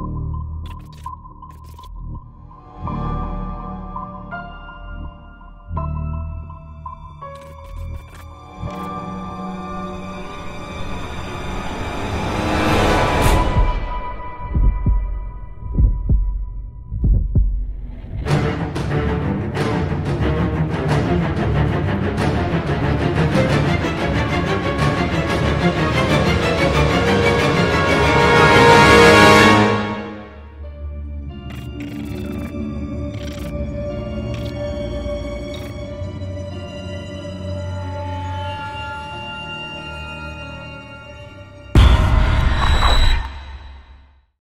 you.